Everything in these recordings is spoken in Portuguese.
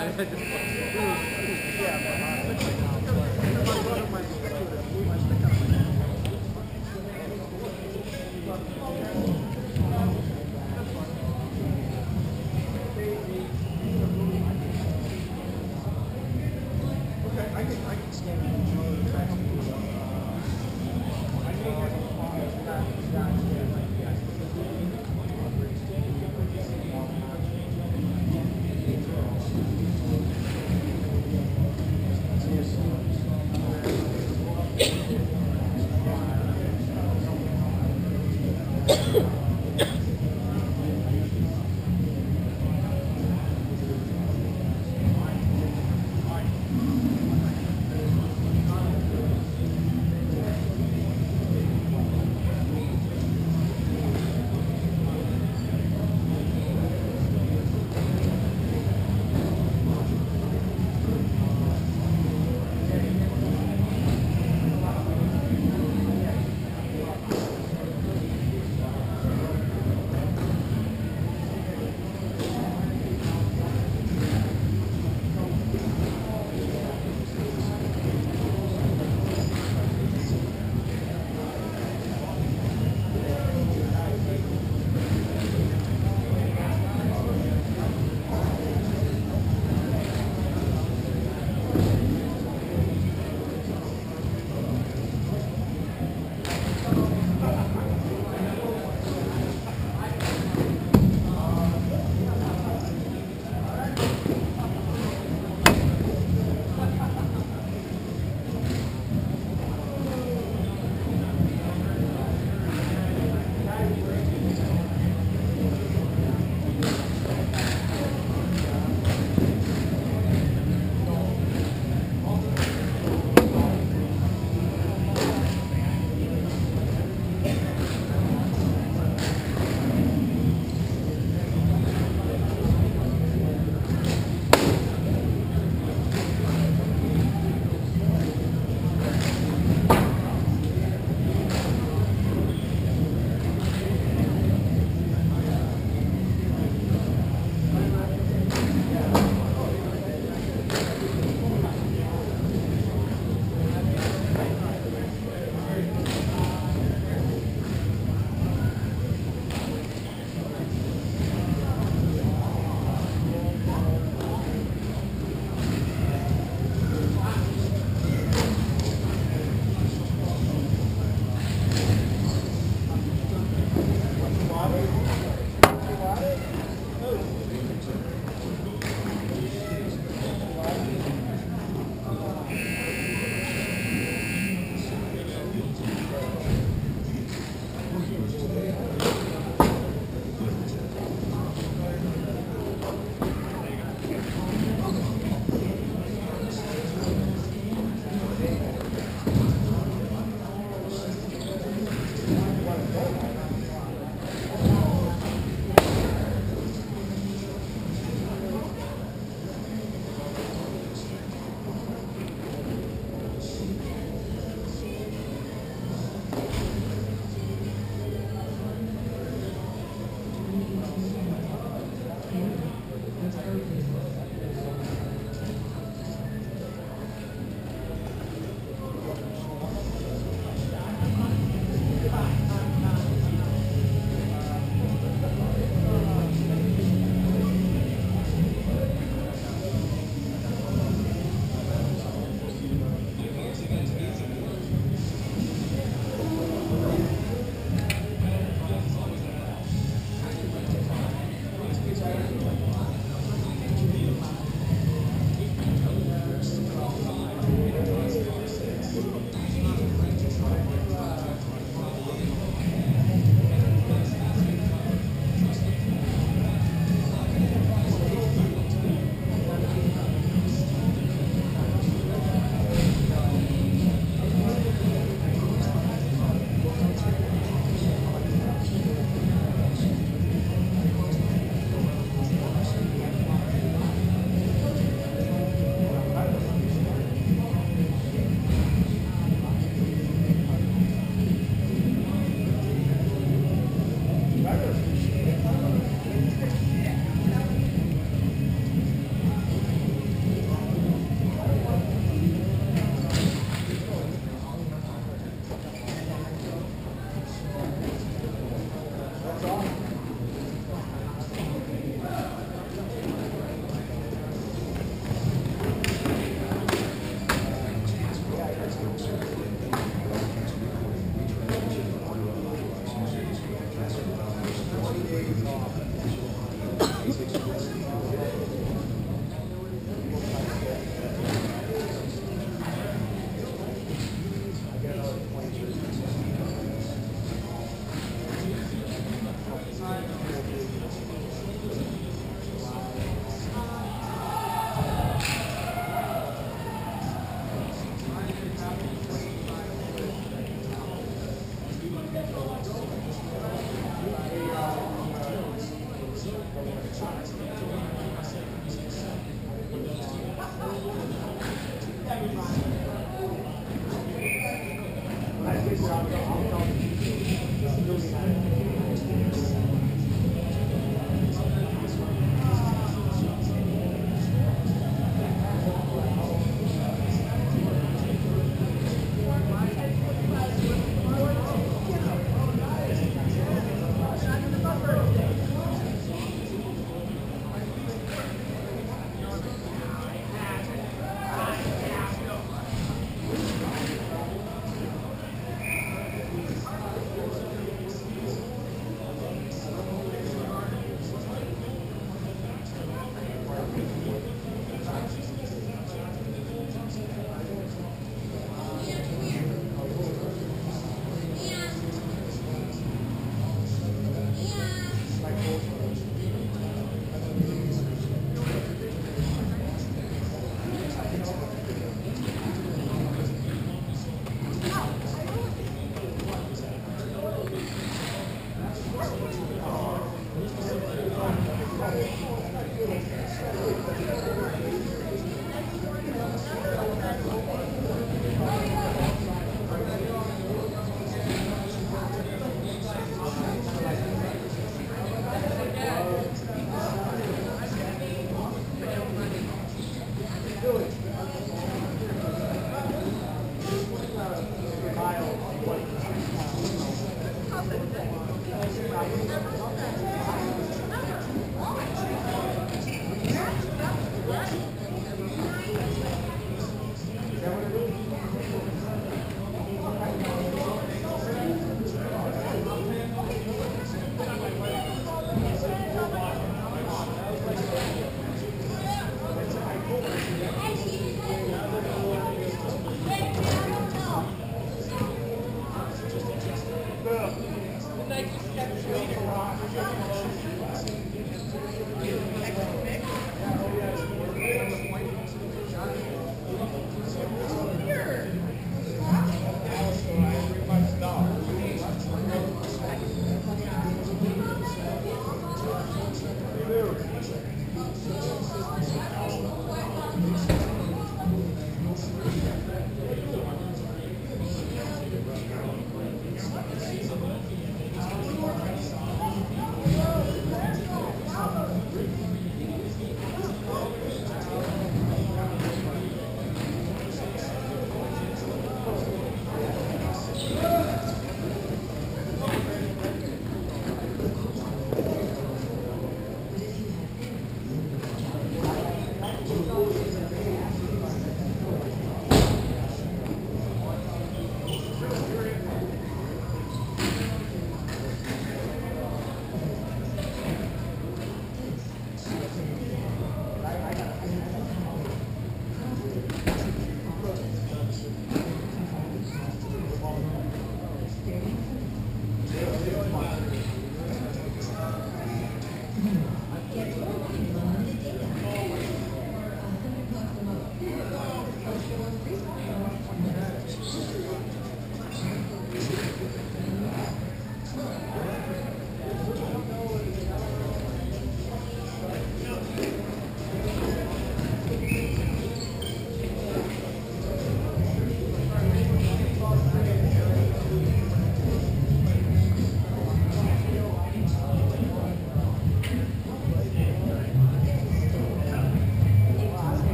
in the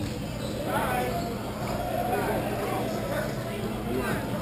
Bye, Cookie.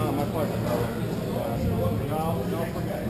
Uh, my pleasure. No, don't, don't forget.